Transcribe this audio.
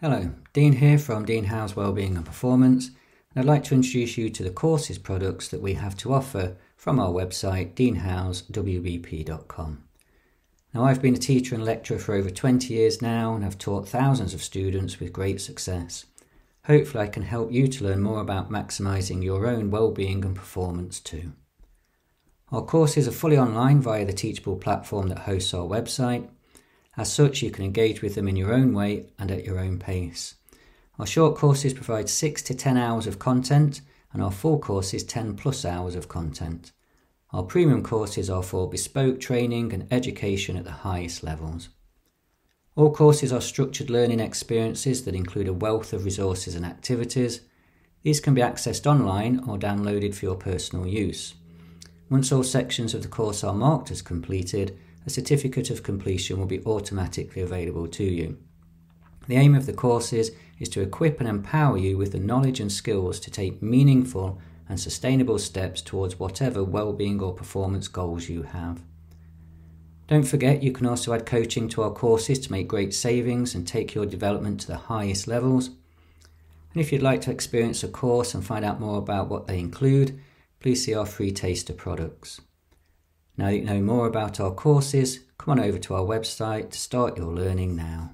Hello, Dean here from Dean Howes Wellbeing and Performance, and I'd like to introduce you to the courses products that we have to offer from our website deanhoweswbp.com. Now, I've been a teacher and lecturer for over 20 years now and have taught thousands of students with great success. Hopefully, I can help you to learn more about maximising your own well-being and performance too. Our courses are fully online via the Teachable platform that hosts our website, as such, you can engage with them in your own way and at your own pace. Our short courses provide 6 to 10 hours of content, and our full courses 10 plus hours of content. Our premium courses are for bespoke training and education at the highest levels. All courses are structured learning experiences that include a wealth of resources and activities. These can be accessed online or downloaded for your personal use. Once all sections of the course are marked as completed, a certificate of completion will be automatically available to you. The aim of the courses is to equip and empower you with the knowledge and skills to take meaningful and sustainable steps towards whatever well-being or performance goals you have. Don't forget you can also add coaching to our courses to make great savings and take your development to the highest levels. And if you'd like to experience a course and find out more about what they include, please see our free taster products. Now that you know more about our courses, come on over to our website to start your learning now.